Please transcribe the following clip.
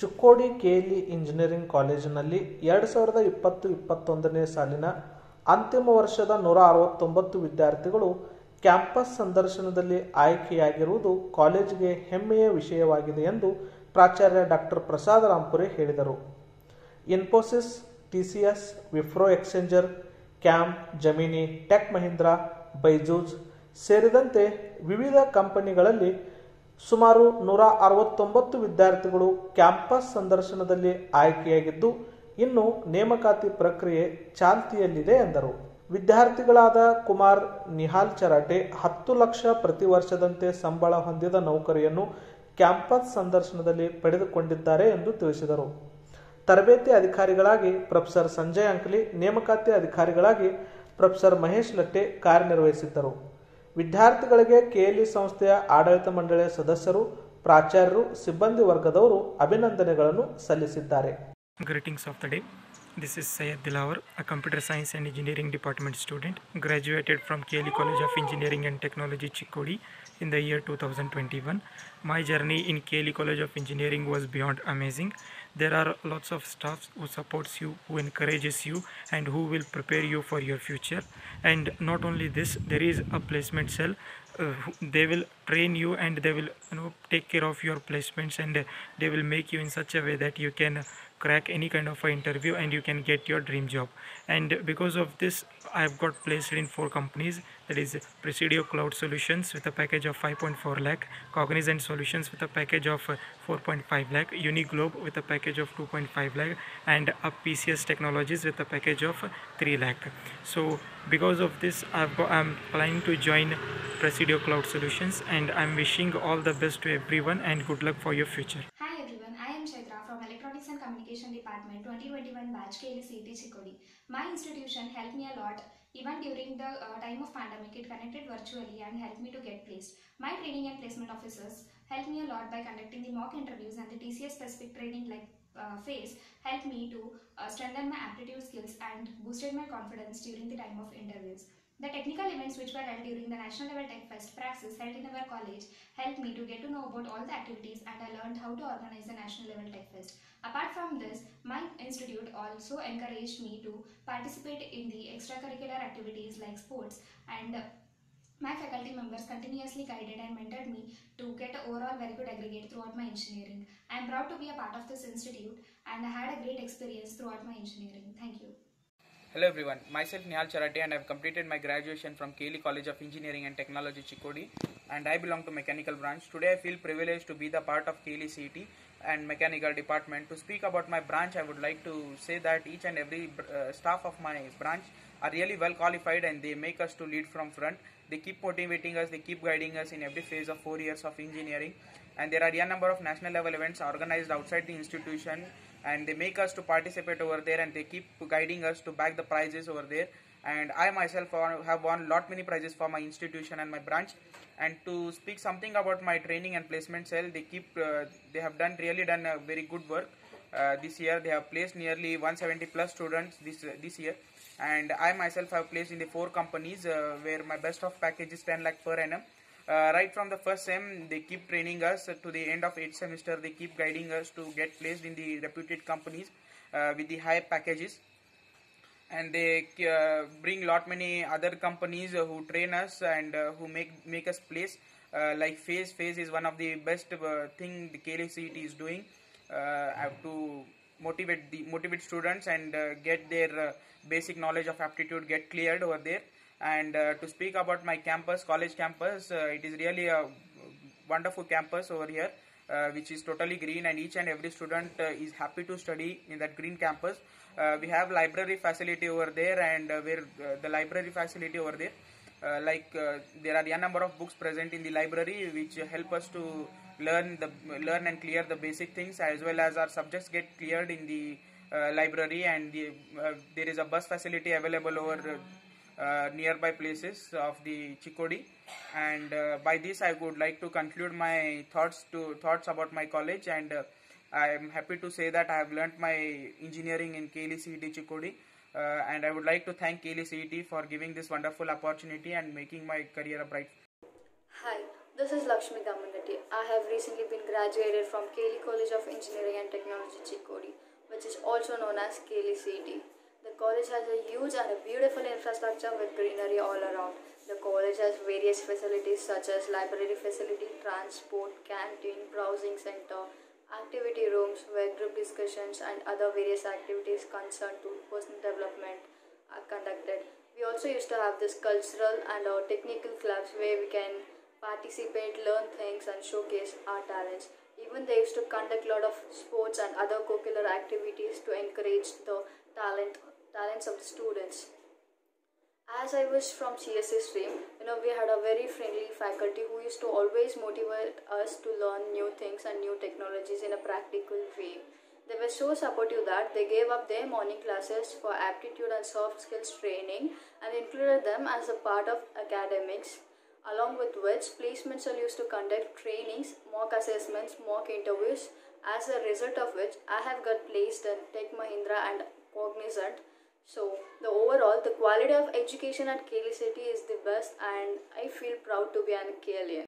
Chikkodi KLE engineering ಕಾಲೇಜಿನಲ್ಲಿ ಎರಡು ಸಾವಿರದ ಇಪ್ಪತ್ತು ಇಪ್ಪತ್ತೊಂದನೇ ಸಾಲಿನ ಅಂತಿಮ ವರ್ಷದ ನೂರ ಅರವತ್ತೊಂಬತ್ತು ವಿದ್ಯಾರ್ಥಿಗಳು ಕ್ಯಾಂಪಸ್ ಸಂದರ್ಶನದಲ್ಲಿ ಆಯ್ಕೆಯಾಗಿರುವುದು ಕಾಲೇಜಿಗೆ ಹೆಮ್ಮೆಯ ವಿಷಯವಾಗಿದೆ ಎಂದು ಪ್ರಾಚಾರ್ಯ ಡಾಕ್ಟರ್ ಪ್ರಸಾದ್ ರಾಂಪುರೆ ಹೇಳಿದರು. Infosys TCS Wipro Accenture, Capgemini, tech Mahindra Byju's ಸೇರಿದಂತೆ ವಿವಿಧ ಕಂಪನಿಗಳಲ್ಲಿ ಸುಮಾರು ನೂರ ಅರವತ್ತೊಂಬತ್ತು ವಿದ್ಯಾರ್ಥಿಗಳು ಕ್ಯಾಂಪಸ್ ಸಂದರ್ಶನದಲ್ಲಿ ಆಯ್ಕೆಯಾಗಿದ್ದು, ಇನ್ನು ನೇಮಕಾತಿ ಪ್ರಕ್ರಿಯೆ ಚಾಲ್ತಿಯಲ್ಲಿದೆ ಎಂದರು. ವಿದ್ಯಾರ್ಥಿಗಳಾದ ಕುಮಾರ್ ನಿಹಾಲ್ ಚರಾಟೆ ಹತ್ತು ಲಕ್ಷ ಪ್ರತಿ ವರ್ಷದಂತೆ ಸಂಬಳ ಹೊಂದಿದ ನೌಕರಿಯನ್ನು ಕ್ಯಾಂಪಸ್ ಸಂದರ್ಶನದಲ್ಲಿ ಪಡೆದುಕೊಂಡಿದ್ದಾರೆ ಎಂದು ತಿಳಿಸಿದರು. ತರಬೇತಿ ಅಧಿಕಾರಿಗಳಾಗಿ ಪ್ರೊಫೆಸರ್ ಸಂಜಯ್ ಅಂಕಲಿ, ನೇಮಕಾತಿ ಅಧಿಕಾರಿಗಳಾಗಿ ಪ್ರೊಫೆಸರ್ ಮಹೇಶ್ ಲಟ್ಟೆ ಕಾರ್ಯನಿರ್ವಹಿಸಿದ್ದರು. ವಿದ್ಯಾರ್ಥಿಗಳಿಗೆ ಕೆಎಲ್ಇ ಸಂಸ್ಥೆಯ ಆಡಳಿತ ಮಂಡಳಿಯ ಸದಸ್ಯರು, ಪ್ರಾಚಾರ್ಯರು, ಸಿಬ್ಬಂದಿ ವರ್ಗದವರು ಅಭಿನಂದನೆಗಳನ್ನು ಸಲ್ಲಿಸಿದ್ದಾರೆ greetings of the day. This is Sayed Dilawar, a computer science and engineering department student, graduated from KLE College of Engineering and Technology Chikkodi in the year 2021. My journey in KLE College of Engineering was beyond amazing. There are lots of staffs who supports you, who encourages you, and who will prepare you for your future. And not only this, there is a placement cell. Uh, they will train you and they will you know take care of your placements and they will make you in such a way that you can crack any kind of interview and you can get your dream job. And because of this i have got placed in four companies. That is presidio cloud solutions with a package of 5.4 lakh cognizant solutions with a package of uh, 4.5 lakh uniglobe with a package of 2.5 lakh and a pcs technologies with a package of uh, 3 lakh. So because of this i've got, i'm planning to join presidio cloud solutions and i'm wishing all the best to everyone and good luck for your future Hi everyone, I am Chaitra from Electronics and Communication Department 2021 batch KLCT Chikkodi. My institution helped me a lot even during the uh, time of pandemic. It connected virtually and helped me to get placed. My training and placement officers helped me a lot by conducting the mock interviews and the TCS specific training like uh, FACE helped me to uh, strengthen my aptitude skills and boosted my confidence during the time of interviews. The technical events which were held during the National Level Tech Fest Praxis held in our college helped me to get to know about all the activities and I learned how to organize the National Level Tech Fest. Apart from this, my institute also encouraged me to participate in the extracurricular activities like sports and my faculty members continuously guided and mentored me to get a overall very good aggregate throughout my engineering. I am proud to be a part of this institute and I had a great experience throughout my engineering. Thank you. Hello everyone, myself Nihal Charate and I have completed my graduation from KLE College of Engineering and Technology Chikodi and I belong to mechanical branch. Today I feel privileged to be the part of KLE CET and mechanical department. To speak about my branch, I would like to say that each and every uh, staff of my branch are really well qualified and they make us to lead from front. They keep motivating us, they keep guiding us in every phase of four years of engineering and there are a number of national level events organized outside the institution and they make us to participate over there and they keep guiding us to back the prizes over there. And i myself have won lot many prizes for my institution and my branch. And to speak something about my training and placement cell they keep uh, they have done really done a very good work. Uh, this year they have placed nearly 170 plus students this uh, this year. And i myself have placed in the four companies uh, where my best of package is 10 lakh per annum uh, right from the first sem they keep training us. To the end of each semester they keep guiding us to get placed in the reputed companies uh, with the high packages. And they uh, bring lot many other companies uh, who train us and uh, who make make us place. Uh, like FACE FACE is one of the best thing the KLCET is doing. Have to motivate the motivate students and get their basic knowledge of aptitude get cleared over there and uh, to speak about my campus college campus uh, it is really a wonderful campus over here uh, which is totally green and each and every student uh, is happy to study in that green campus. Uh, we have library facility over there and uh, where the library facility over there. Like there are a number of books present in the library which help us to learn the learn and clear the basic things as well as our subjects get cleared in the library and the, there is a bus facility available over nearby places of the Chikodi. and uh, by this I would like to conclude my thoughts to thoughts about my college and uh, I am happy to say that I have learnt my engineering in KLE CET Chikkodi uh, and I would like to thank KLE CET for giving this wonderful opportunity and making my career a bright Hi, This is Lakshmi Damanati. I have recently been graduated from KLE College of Engineering and Technology Chikodi, which is also known as KLE CT. The college has a huge and a beautiful infrastructure with greenery all around. The college has various facilities such as library facility, transport, canteen, browsing center, activity rooms where group discussions and other various activities concerned to personal development are conducted. We also used to have this cultural and our technical clubs where we can participate, learn things, and showcase our talents. Even they used to conduct a lot of sports and other curricular activities to encourage the talent talents of the students. As I was from CSA stream, you know, we had a very friendly faculty who used to always motivate us to learn new things and new technologies in a practical way. They were so supportive that they gave up their morning classes for aptitude and soft skills training and included them as a part of academics, along with which placement cell used to conduct trainings, mock assessments, mock interviews, as a result of which I have got placed in Tech Mahindra and Cognizant. So the overall, the quality of education at KLCT is the best and I feel proud to be an KLian.